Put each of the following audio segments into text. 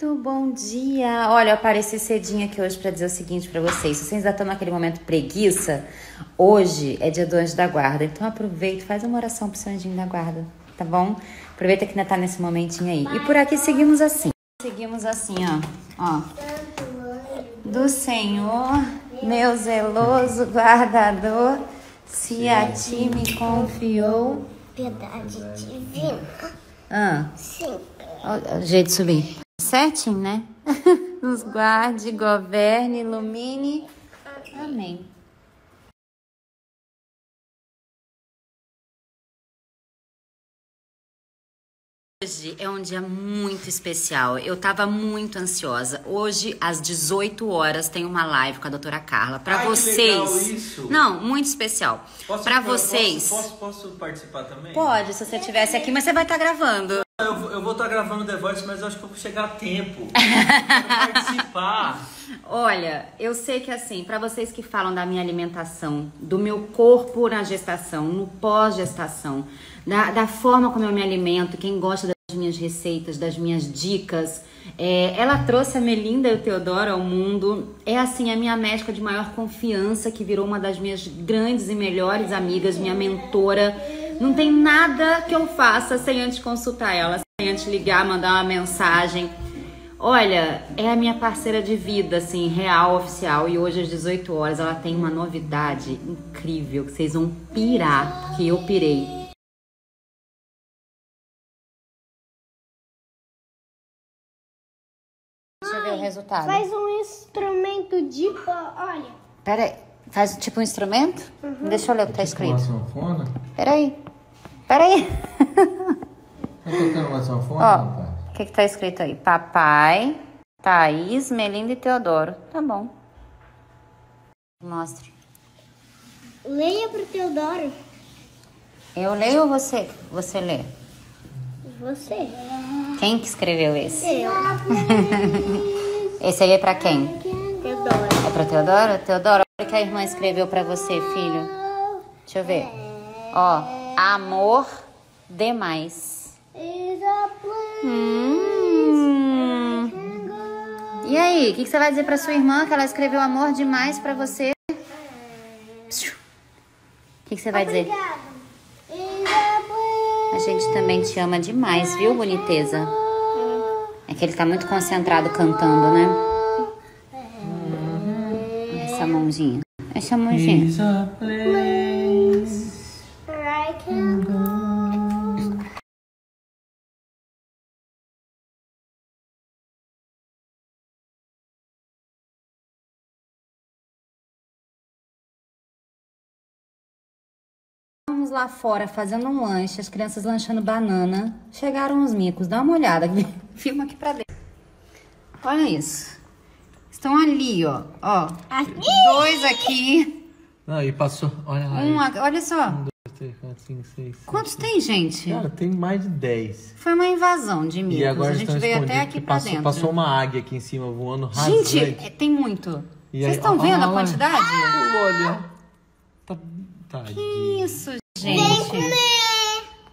Muito bom dia! Olha, eu apareci cedinho aqui hoje para dizer o seguinte para vocês. Se vocês ainda estão naquele momento preguiça, hoje é dia do anjo da guarda. Então aproveita, faz uma oração pro seu anjinho da guarda, tá bom? Aproveita que ainda tá nesse momentinho aí. E por aqui seguimos assim. Seguimos assim, ó. ó. Do Senhor, meu zeloso guardador, se a ti me confiou. Piedade divina. Ah, Sim. ó, ó, jeito de subir. Certinho, né? Nos guarde, governe, ilumine. Amém. Hoje é um dia muito especial. Eu tava muito ansiosa. Hoje, às 18 horas, tem uma live com a doutora Carla. Pra Ai, vocês. legal isso. Não, muito especial. Posso- Pra posso- vocês. Posso, posso participar também? Pode, se você estivesse aqui, mas você vai estar gravando. Eu, vou- eu vou estar gravando The Voice, mas eu acho que eu vou chegar a tempo. Quero participar. Olha, eu sei que assim, pra vocês que falam da minha alimentação, do meu corpo na gestação, no pós-gestação, da, da forma como eu me alimento, quem gosta das minhas receitas, das minhas dicas, é, ela trouxe a Melinda e o Teodoro ao mundo. É assim, a minha médica de maior confiança, que virou uma das minhas grandes e melhores amigas, minha mentora. Não tem nada que eu faça sem antes consultar ela, sem antes ligar, mandar uma mensagem. Olha, é a minha parceira de vida, assim, real, oficial. E hoje às 18 horas ela tem uma novidade incrível que vocês vão pirar, que eu pirei. Deixa eu ver o resultado. Faz um instrumento de. Olha. Pera aí, faz tipo um instrumento? Deixa eu ler o que tá Tipo uma escrito. sanfona? Pera aí, pera aí. Tá tocando uma sanfona, Ó, rapaz? o que que tá escrito aí? Papai, Thaís, Melinda e Teodoro. Tá bom. Mostre. Leia pro Teodoro. Eu leio ou você, você lê? Você. Quem que escreveu esse? Eu. Esse aí é pra quem? Teodoro. É pro Teodoro? Teodoro, olha o que a irmã escreveu pra você, filho. Deixa eu ver. Ó, amor demais. Hum. E aí, o que, que você vai dizer pra sua irmã que ela escreveu amor demais pra você? O que, que você vai dizer? A gente também te ama demais, viu, boniteza? É que ele tá muito concentrado cantando, né? Essa mãozinha. Essa mãozinha. Estávamos lá fora fazendo um lanche, as crianças lanchando banana. Chegaram os micos, dá uma olhada. Filma aqui pra dentro. Olha isso. Estão ali, ó. Ó. Dois aqui. Não, e passou. Olha lá. Um, olha só. Um, dois, três, quatro, cinco, seis. Quantos tem, gente? Cara, tem mais de 10. Foi uma invasão de E micos. agora a gente estão veio até aqui que pra passou, dentro. passou uma águia aqui em cima voando rasante. Gente, é- tem muito. E Vocês aí- estão ó, vendo ó, a quantidade? Olha. Tá, tadinho. Isso, gente.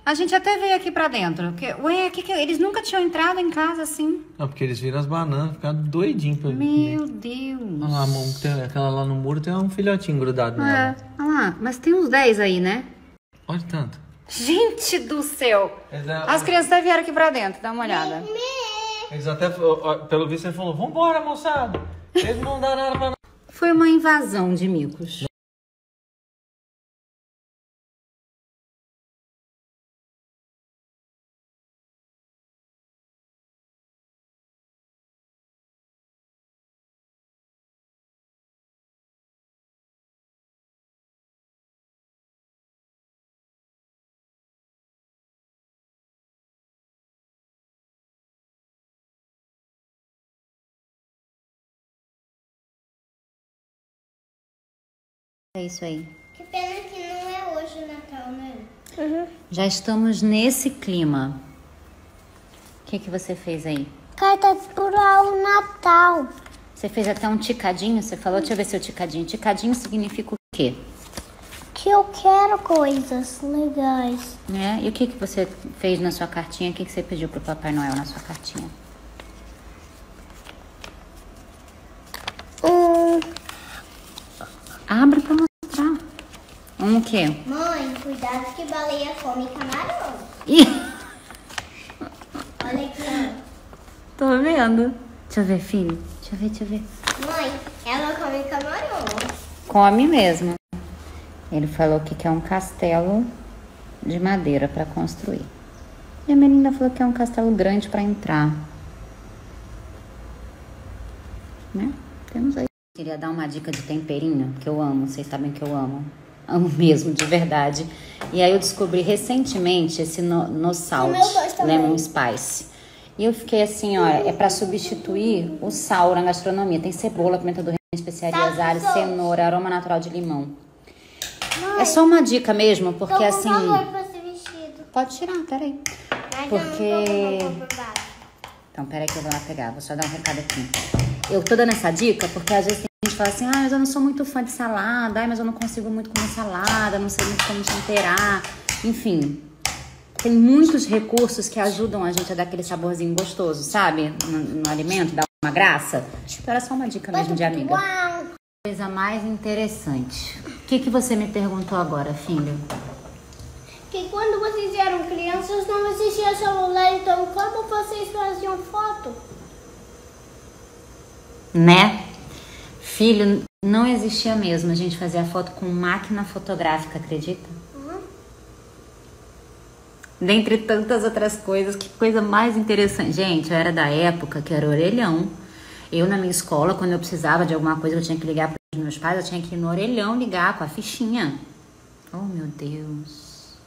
A gente até veio aqui pra dentro. porque- Ué, que que... eles nunca tinham entrado em casa assim. Não, porque eles viram as bananas, ficaram doidinhos pra comer. Meu Deus. Olha lá, a mão, tem, aquela lá no muro tem um filhotinho grudado É, nela. olha lá, mas tem uns 10 aí, né? Olha tanto. Gente do céu! Eles, é- As crianças até vieram aqui pra dentro, dá uma olhada. eles até, pelo visto, ele falou: Vambora, moçada. Eles não dão nada pra nós. Foi uma invasão de micos. É isso aí. Que pena que não é hoje o Natal, né? Já estamos nesse clima. O que, que você fez aí? Carta para o Natal. Você fez até um ticadinho, você falou? Deixa eu ver seu ticadinho. Ticadinho significa o quê? Que eu quero coisas legais. É? E o que, que você fez na sua cartinha? O que, que você pediu pro Papai Noel na sua cartinha? Abra pra mostrar. Um o quê? Mãe, cuidado que baleia come camarão. Ih, Olha aqui, ó. tô vendo. Deixa eu ver, filho. Deixa eu ver, deixa eu ver. Mãe, ela come camarão. Come mesmo. Ele falou que quer um castelo de madeira pra construir. E a menina falou que é um castelo grande pra entrar. Né? Queria dar uma dica de temperinho, que eu amo, vocês sabem que eu amo. Amo mesmo, de verdade. E aí eu descobri recentemente esse no, no salt, lemon spice. E eu fiquei assim, ó, é pra substituir o sal na gastronomia. Tem cebola, pimenta do reino, especiarias, Sal alho, cenoura, aroma natural de limão. Mãe, É só uma dica mesmo, porque assim. Pode tirar, peraí. Mas Porque-. Então, peraí que eu vou lá pegar, vou só dar um recado aqui. Eu tô dando essa dica porque às vezes tem gente que fala assim, ah, mas eu não sou muito fã de salada, ai, mas eu não consigo muito comer salada, não sei muito como temperar. Enfim, tem muitos recursos que ajudam a gente a dar aquele saborzinho gostoso, sabe? No, no alimento, dá uma graça. Então era só uma dica mesmo de amiga. Coisa mais interessante. O que, que você me perguntou agora, filho? Que quando vocês eram crianças não existia celular, então como vocês faziam foto? Né? Filho, não existia mesmo. A gente fazia foto com máquina fotográfica, acredita? Dentre tantas outras coisas, que coisa mais interessante. Gente, eu era da época que era orelhão. Eu, na minha escola, quando eu precisava de alguma coisa, eu tinha que ligar para os meus pais, eu tinha que ir no orelhão ligar com a fichinha. Oh, meu Deus.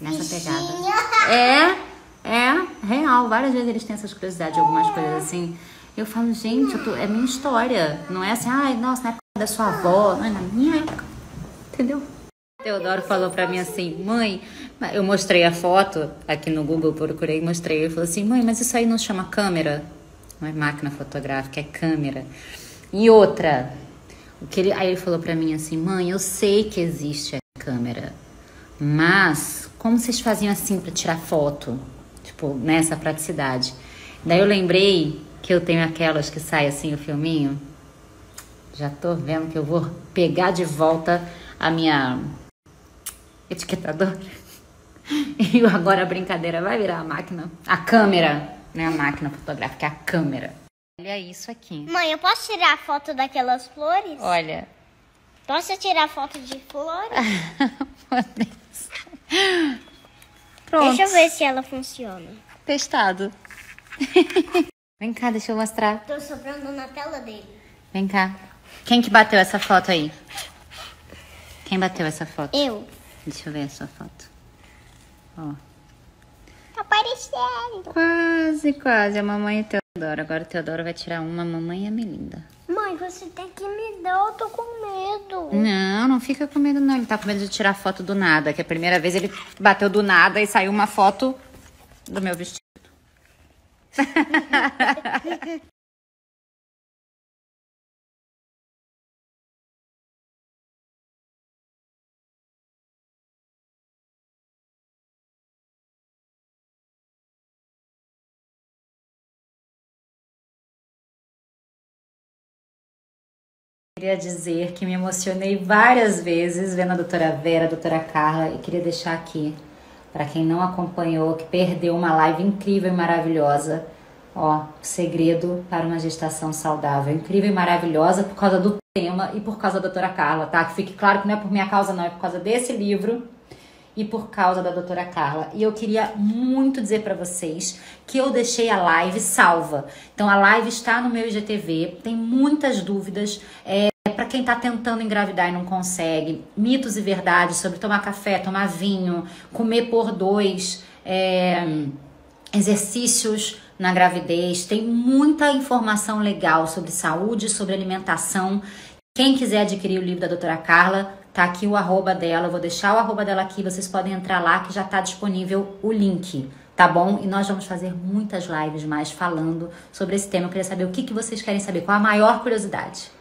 Nessa pegada. É, é, real. Várias vezes eles têm essas curiosidades, algumas coisas assim. Eu falo, gente, eu tô- é minha história. Não é assim, ai, nossa, na época da sua avó. Não é na minha época. Entendeu? Teodoro falou pra mim assim, mãe, eu mostrei a foto aqui no Google, procurei, mostrei. Ele falou assim, mãe, mas isso aí não chama câmera? Não é máquina fotográfica, é câmera. E outra, o que ele, aí ele falou pra mim assim, mãe, eu sei que existe a câmera, mas como vocês faziam assim pra tirar foto? Tipo, nessa praticidade. Daí eu lembrei que eu tenho aquelas que sai assim o filminho. Já tô vendo que eu vou pegar de volta a minha etiquetadora. E agora a brincadeira vai virar a máquina, a câmera, não é a máquina fotográfica, é a câmera. Olha isso aqui. Mãe, eu posso tirar foto daquelas flores? Olha. Posso tirar foto de flores? Pronto. Deixa eu ver se ela funciona. Testado. Vem cá, deixa eu mostrar. Tô sobrando na tela dele. Vem cá. Quem que bateu essa foto aí? Quem bateu essa foto? Eu. Deixa eu ver a sua foto. Ó. Tá aparecendo. Quase, quase. A mamãe e o Teodoro. Agora o Teodoro vai tirar uma, a mamãe e a Melinda. Mãe, você tem que me dar, eu tô com medo. Não, não fica com medo não. Ele tá com medo de tirar foto do nada. Que a primeira vez ele bateu do nada e saiu uma foto do meu vestido. Queria dizer que me emocionei várias vezes vendo a doutora Vera, a doutora Carla, e queria deixar aqui, para quem não acompanhou, que perdeu uma live incrível e maravilhosa, ó, segredo para uma gestação saudável. Incrível e maravilhosa por causa do tema e por causa da doutora Carla, tá? Que fique claro que não é por minha causa, não, é por causa desse livro e por causa da doutora Carla. E eu queria muito dizer para vocês que eu deixei a live salva. Então a live está no meu IGTV, tem muitas dúvidas. É, quem tá tentando engravidar e não consegue, mitos e verdades sobre tomar café, tomar vinho, comer por dois, é, exercícios na gravidez, tem muita informação legal sobre saúde, sobre alimentação. Quem quiser adquirir o livro da doutora Carla, tá aqui o arroba dela, eu vou deixar o arroba dela aqui, vocês podem entrar lá que já tá disponível o link, tá bom? E nós vamos fazer muitas lives mais falando sobre esse tema. Eu queria saber o que, que vocês querem saber, qual a maior curiosidade.